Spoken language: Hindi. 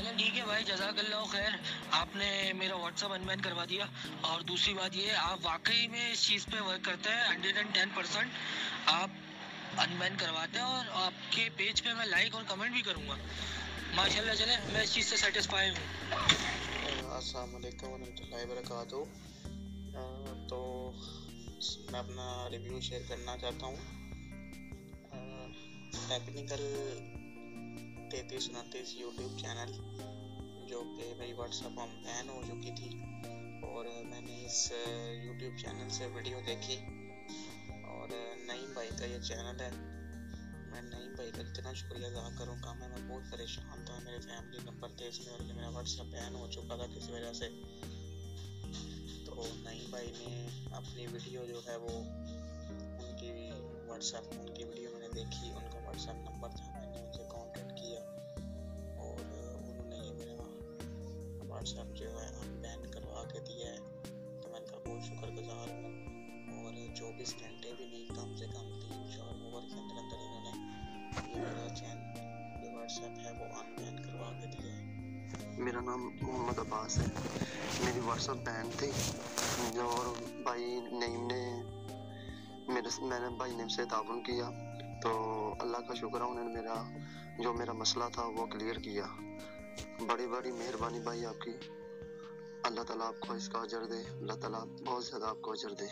चलें ठीक है भाई जजाकल्ला खैर। आपने मेरा व्हाट्सअप अनबैन करवा दिया। और दूसरी बात ये, आप वाकई में इस चीज़ पे वर्क करते हैं हंड्रेड एंड टेन परसेंट आप अनबैन करवाते हैं और आपके पेज पे मैं लाइक और कमेंट भी करूँगा। माशाल्लाह चले, मैं इस चीज़ से सेटिस्फाई हूँ। अस्सलाम वालेकुम तो मैं अपना रिव्यू शेयर करना चाहता हूँ। टेक्निकल तैतीस उनतीस यूट्यूब चैनल जो कि मेरी व्हाट्सएप हम बैन हो चुकी थी। और मैंने इस यूट्यूब चैनल से वीडियो देखी। और नईम भाई का ये चैनल है। मैं नईम भाई का इतना शुक्रिया अदा करूँगा मैं मैं बहुत परेशान था। मेरे फैमिली नंबर थे इसमें और मेरा व्हाट्सएप बैन हो चुका था किसी वजह से। तो नईम भाई ने अपनी वीडियो जो है वो, उनकी व्हाट्सएप उनकी वीडियो मैंने देखी, उनका व्हाट्सएप नंबर था, मैंने उनसे कांटेक्ट व्हाट्सएप जो है बैन करवा के दिया है। तो मैं इनका बहुत शुक्रगुजार हूँ। और चौबीस घंटे भी नहीं, कम से कम तीन चार ओवर के अंदर अंदर इन्होंने ये मेरा चैनल जो व्हाट्सएप है, वो अनबैन करवा के दिया है। मेरा नाम मोहम्मद अब्बास है। मेरी व्हाट्सअप बैन थी। और भाई नईम ने मेरे मैंने भाई नेम से ताउन किया। तो अल्लाह का शुक्र है, उन्होंने मेरा, जो मेरा मसला था, वो क्लियर किया। बड़ी बड़ी मेहरबानी भाई आपकी। अल्लाह ताला आपको इसका अजर दे। अल्लाह ताला बहुत ज़्यादा आपको अजर दे।